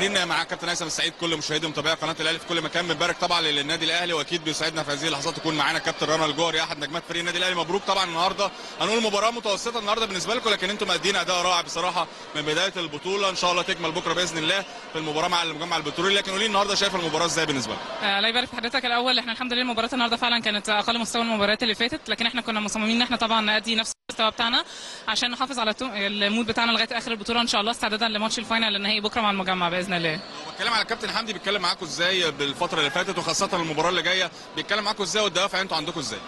مستمرين مع كابتن هيثم السعيد كل مشاهدي ومتابعي قناة الأهلي في كل مكان. بنبارك طبعا للنادي الأهلي وأكيد بيسعدنا في هذه اللحظات يكون معانا كابتن رنا الجوهري أحد نجمات فريق النادي الأهلي. مبروك طبعا النهارده. هنقول مباراة متوسطة النهارده بالنسبة لكم لكن أنتم مادين أداء رائع بصراحة من بداية البطولة. إن شاء الله تكمل بكرة بإذن الله في المباراة مع المجمع البترولي. لكن قولي النهارده شايف المباراة إزاي بالنسبة لكم؟ آه، الله يبارك في حضرتك الأول إحنا الحمد لله مباراه النهارده فعلا كانت أقل مستوى المباريات اللي فاتت لكن إحنا كنا مصممين إن إحنا طبعا نأدي نفس المستوى بتاعنا عشان نحافظ على المود بتاعنا لغاية آخر البطولة. إن شاء الله استعدادا لماتش ال final النهائي بكرة مع المجمع بإذن الله. بتكلم على الكابتن حمدي بيتكلم معاكم إزاي بالفترة اللي فاتت وخاصة المباراة اللي جاية بيتكلم معاكم إزاي والدوافع أنتوا عندكم إزاي؟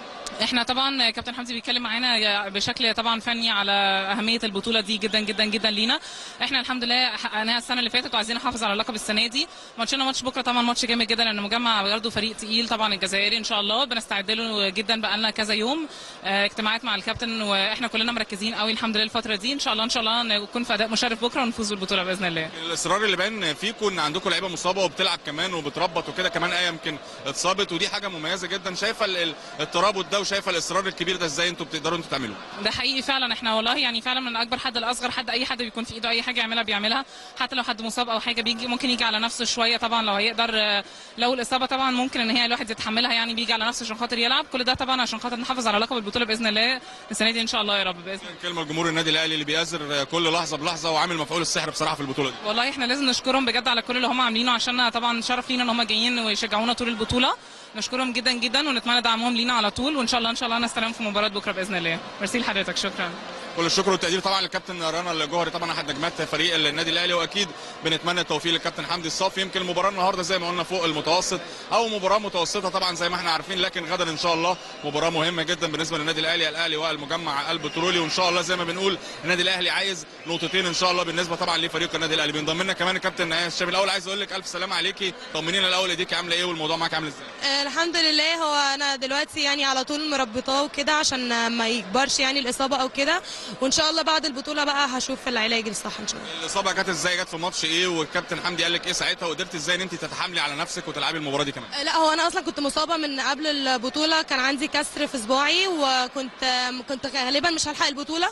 إحنا طبعا كابتن حمدي بيتكلم معانا بشكل طبعا فني على أهمية البطولة دي جدا جدا جدا لينا. إحنا الحمد لله حققناها السنة اللي فاتت وعايزين نحافظ على اللقب السنة دي. ماتشنا ماتش بكرة طبعا ماتش جامد جدا لأن مجمع برضه فريق تقيل طبعا الجزائري إن شاء الله. بنستعد له جدا بقى لنا كذا يوم. آه، اجتماعات مع الكابتن وإحنا كلنا مركزين قوي الحمد لله الفترة دي. إن شاء الله إن شاء الله نكون في أداء مشرف بكرة ونفوز بالبطولة بإذن الله. الإصرار اللي باين فيكم ان عندكم لعيبة مصابة وبتلعب كمان وبتربط وكده كمان إيه يمكن اتصابت ودي حاجة مميزة جدا. شايفة ال- ال- الترابط ده وشايفه الإصرار الكبير ده إزاي أنتوا بتقدروا أنتوا تعملوه؟ ده حقيقي فعلا. إحنا والله يعني فعلا من أكبر حد لاصغر حد أي حد بيكون في إيده أي حاجة يعملها بيعملها. حتى لو حد مصاب أو حاجة بيجي ممكن يجي على نفسه شوية. طبعا لو هيقدر لو الإصابة طبعا ممكن إن هي الواحد يتحملها يعني بيجي على نفسه عشان خاطر يلعب. كل ده طبعا عشان خاطر نحافظ على لقب البطولة بإذن الله السنة دي إن شاء الله يا رب بإذن الله. كلمة لجمهور النادي الأهلي اللي بيأزر كل لحظة بلحظة وعامل مفعول السحر بصراحة في البطولة دي. والله إحنا لازم نشكرهم بجد على كل اللي هم عاملينه عشان طبعا شرف لينا إن هم جايين ويشجعونا طول البطولة. نشكرهم جدا جدا ونتمنى دعمهم لينا على طول وإن شاء الله إن شاء الله نستلم في مباراة بكرة بإذن الله. ميرسي لحضرتك شكرا. كل الشكر والتقدير طبعا للكابتن رنا الجوهري طبعا أحد نجمات فريق النادي الأهلي وأكيد بنتمنى التوفيق للكابتن حمدي الصافي. يمكن المباراه النهارده زي ما قلنا فوق المتوسط أو مباراة متوسطة طبعا زي ما إحنا عارفين لكن غدا إن شاء الله مباراة مهمة جدا بالنسبة للنادي الأهلي الأهلي والمجمع البترولي. وإن شاء الله زي ما بنقول النادي الأهلي عايز نقطتين إن شاء الله بالنسبة طبعا لفريق النادي الأهلي. بينضم لنا كمان الكابتن الشامي الأول عايز أقول لك ألف سلامة عليكي. طمنينا الأول ايديكي عاملة إيه والموضوع معاك عامل إزاي؟ آه، الحمد لله. هو أنا دلوقتي يعني على طول مربطاه وكده عشان ما يكبرش يعني الإصابة أو كده. وإن شاء الله بعد البطولة بقى هشوف العلاج الصح إن شاء الله. الإصابة جت إزاي؟ جت في ماتش إيه؟ والكابتن حمدي قال لك إيه ساعتها؟ وقدرت إزاي إن أنت تتحاملي على نفسك وتلعبي المباراة دي كمان؟ آه، لا هو أنا أصلا كنت مصابة من قبل البطولة كان عندي كسر في صباعي وكنت كنت غالبا مش هلحق البطولة.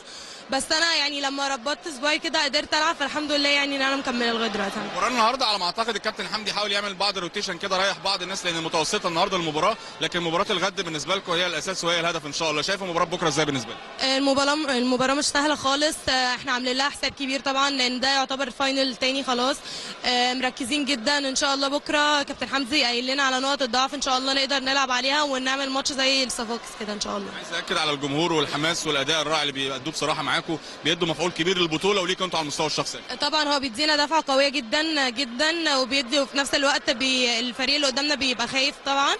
بس أنا يعني لما ربطت صباعي كده قدرت ألعب فالحمد لله يعني إن أنا مكملة لغاية دلوقتي. المباراه النهارده على ما أعتقد الكابتن حمدي حاول يعمل بعض ال rotation كده ريح بعض الناس لأن متوسطة النهارده المباراة لكن مباراة الغد بالنسبة لكم هي الأساس وهي الهدف إن شاء الله. شايفة مباراة بكرة إزاي بالنسبة لك؟ المباراة المباراة مش سهلة خالص. آه، إحنا عاملين لها حساب كبير طبعا لأن ده يعتبر ال final تاني خلاص. آه، مركزين جدا. إن شاء الله بكرة كابتن حمدي قايل لنا على نقط الضعف إن شاء الله نقدر نلعب عليها ونعمل ماتش زي الصفاقس كده إن شاء الله. عايز اكد على الجمهور والحماس والأداء الرائع اللي بيأدوه بصراحة معاكم بيدوا مفعول كبير للبطولة وليكم أنتوا على المستوى الشخصي. طبعا هو بيدينا دفعة قوية جدا جدا وبيدي وفي نفس الوقت بي الفريق اللي قدامنا بيبقى خايف طبعا.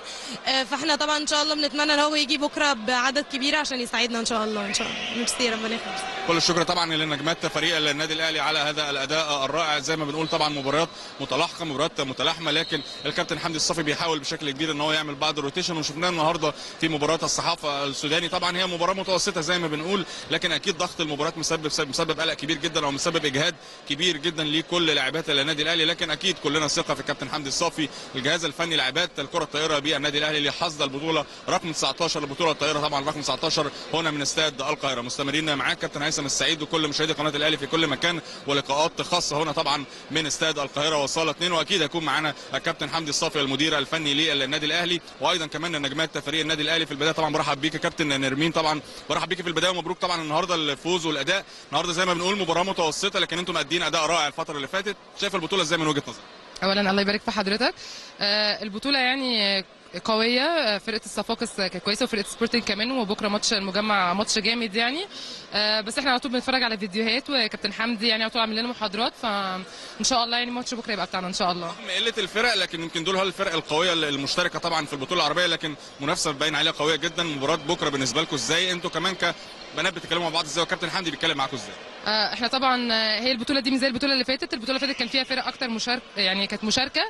آه، فاحنا طبعا إن شاء الله بنتمنى إن هو يجي بكرة بعدد كبير عشان يساعدنا إن شاء الله إن شاء الله. ميرسي ربنا يخليك. كل الشكر طبعا لنجمات فريق النادي الأهلي على هذا الأداء الرائع. زي ما بنقول طبعا مباريات متلاحقة مباريات متلاحمة لكن الكابتن حمدي الصافي بيحاول بشكل كبير إن هو يعمل بعض الروتيشن. وشفناه النهارده في مباراه الصحافة السوداني. طبعا هي مباراة متوسطة زي ما بنقول لكن أكيد ضغط المباراه مسبب مسبب قلق كبير جدا أو مسبب اجهاد كبير جدا لكل لاعبات النادي الاهلي لكن أكيد كلنا ثقة في الكابتن حمدي الصافي الجهاز الفني لاعبات الكرة الطائرة بالنادي الاهلي اللي حصد البطولة رقم 19 البطوله الطائرة طبعا رقم 19 هنا من استاد القاهرة. مستمرين معاك كابتن هيثم السعيد وكل مشاهدي قناة الاهلي في كل مكان ولقاءات خاصة هنا طبعا من استاد القاهرة وصالة 2 وأكيد هيكون معانا الكابتن حمدي الصافي المدير الفني للنادي الاهلي وأيضا كمان نجمات فريق النادي الاهلي في البداية. طبعا برحب بيك كابتن نرمين طبعا برحب بيك في البداية ومبروك طبعا النهارده الفوز والأداء. النهارده زي ما بنقول مباراة متوسطة لكن أنتم مادين أداء رائع الفترة اللي فاتت. شايف البطولة إزاي من وجهة نظرك؟ اولا الله يبارك في حضرتك. آه، البطولة يعني قوية. آه، فرقة الصفاقس كانت كويسة وفرقة سبورتنج كمان وبكرة ماتش المجمع ماتش جامد يعني. آه، بس إحنا على طول بنتفرج على فيديوهات وكابتن حمدي يعني على طول عامل لنا محاضرات فان شاء الله يعني ماتش بكرة يبقى بتاعنا إن شاء الله. رغم قلة الفرق لكن يمكن دول الفرق القوية المشتركة طبعا في البطولة العربية لكن منافسة باين عليها قوية جدا. مباراة بكرة بالنسبة لكم إزاي؟ أنتوا كمان كبنات بتتكلموا مع بعض إزاي؟ والكابتن حمدي بيتكلم معاكم إزاي؟ آه، إحنا طبعا هي البطولة دي مش زي البطولة اللي فاتت. البطولة اللي فاتت كان فيها فرق أكتر مشاركه يعني كانت مشاركة.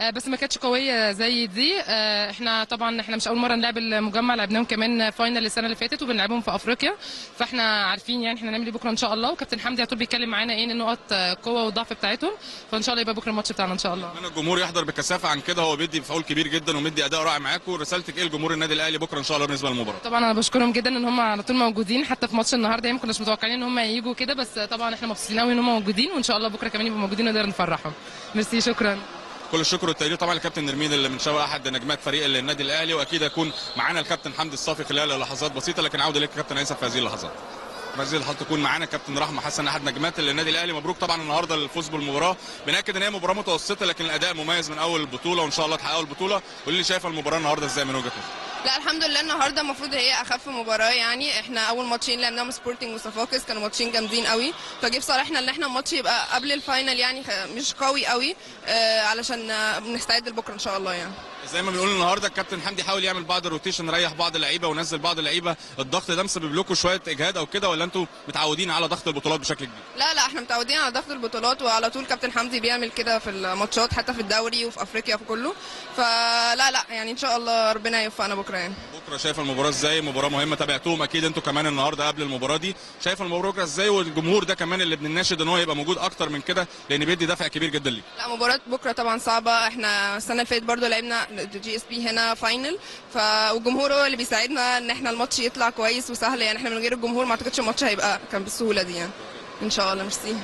بس ما كانتش قوية زي دي. آه، إحنا طبعا إحنا مش أول مرة نلعب المجمع لعبناهم كمان final السنة اللي فاتت وبنلعبهم في أفريقيا. فاحنا عارفين يعني إحنا هنعمل إيه بكرة إن شاء الله. وكابتن حمدي على طول بيتكلم معانا إيه النقط آه، القوه والضعف بتاعتهم. فإن شاء الله يبقى بكرة الماتش بتاعنا إن شاء الله. اتمنى الجمهور يحضر بكثافة عن كده. هو بيدي مفعول كبير جدا ومدي أداء رائع معاكم رسالتك إيه لجمهور النادي الأهلي بكرة إن شاء الله بالنسبة للمباراة؟ طبعا أنا بشكرهم جدا إن هم على طول موجودين حتى في ماتش النهارده. يعني ما كناش متوقعين إن هم يجوا كده بس طبعا إحنا مبسوطين قوي إن هم موجودين. وإن شاء الله بكرة كمان يبقوا موجودين ونقدر نفرحهم. ميرسي شكرا. كل الشكر والتقدير طبعا لكابتن نرمين اللي من شوى أحد نجمات فريق النادي الأهلي وأكيد هيكون معانا الكابتن حمدي الصافي خلال لحظات بسيطة لكن عودة لك كابتن هيثم في هذه اللحظات. هذه اللحظات تكون معانا كابتن رحمة حسن أحد نجمات النادي الأهلي. مبروك طبعا النهارده الفوز بالمباراة. بنأكد إن هي مباراة متوسطة لكن الأداء مميز من أول البطوله وإن شاء الله تحققوا البطوله قولي لي شايفه المباراة النهارده إزاي من وجهة نظرك؟ لا الحمد لله النهارده المفروض هي أخف مباراة يعني. إحنا أول ماتشين لعبناهم سبورتنج وصفاقس كانوا ماتشين جامدين قوي. فجه في صالحنا إن إحنا الماتش يبقى قبل ال final يعني مش قوي قوي آه علشان بنستعد لبكرة إن شاء الله يعني. زي ما بنقول النهارده الكابتن حمدي حاول يعمل بعض ال rotation ريح بعض اللعيبة ونزل بعض اللعيبة. الضغط ده مسبب لكم شوية إجهاد أو كده ولا أنتوا متعودين على ضغط البطولات بشكل كبير؟ لا لا إحنا متعودين على ضغط البطولات وعلى طول كابتن حمدي بيعمل كده في الماتشات حتى في الدوري وفي أفريقيا في كله. فلا لا يعني إن شاء الله ربنا يوفقنا بكرة يعني. بكرة. شايف المباراة إزاي؟ مباراة مهمة. تابعتوهم أكيد أنتوا كمان النهارده قبل المباراة دي. شايف المباراة بكرة إزاي؟ والجمهور ده كمان اللي بنناشد إن هو يبقى موجود أكتر من كده لأن بيدي دفع كبير جدا ليه لا مباراة بكرة طبعا صعبة. إحنا السنة اللي فاتت برضه لعبنا GSP هنا final. ف والجمهور هو اللي بيساعدنا إن إحنا الماتش يطلع كويس وسهل. يعني إحنا من غير الجمهور ما أعتقدش الماتش هيبقى كان بالسهولة دي يعني. إن شاء الله. ميرسي.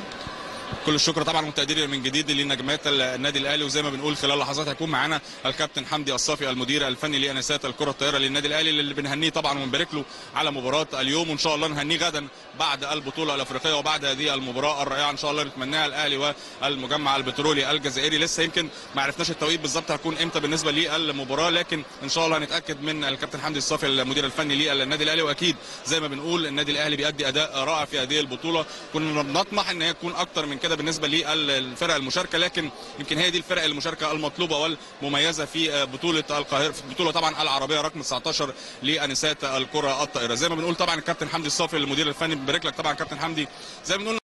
كل الشكر طبعا والتقدير من جديد لنجمات النادي الأهلي. وزي ما بنقول خلال لحظات هيكون معانا الكابتن حمدي الصافي المدير الفني لأنسات الكرة الطائرة للنادي الأهلي اللي بنهنيه طبعا ونبارك له على مباراة اليوم. وإن شاء الله نهنيه غدا بعد البطولة الأفريقية وبعد هذه المباراة الرائعة إن شاء الله نتمناها الأهلي والمجمع البترولي الجزائري. لسه يمكن ما عرفناش التوقيت بالظبط هتكون إمتى بالنسبة للمباراة لكن إن شاء الله هنتاكد من الكابتن حمدي الصافي المدير الفني للنادي الأهلي. وأكيد زي ما بنقول النادي الأهلي بيأدي أداء رائع في هذه البطولة. كنا بنطمح إن هي تكون أكتر من كده بالنسبة للفرق المشاركة لكن يمكن هي دي الفرق المشاركة المطلوبة والمميزة في بطولة القاهرة في البطوله طبعا العربية رقم 19 لأنسات الكرة الطائرة. زي ما بنقول طبعا الكابتن حمدي الصافي المدير الفني بنبارك لك طبعا كابتن حمدي. زي ما بنقول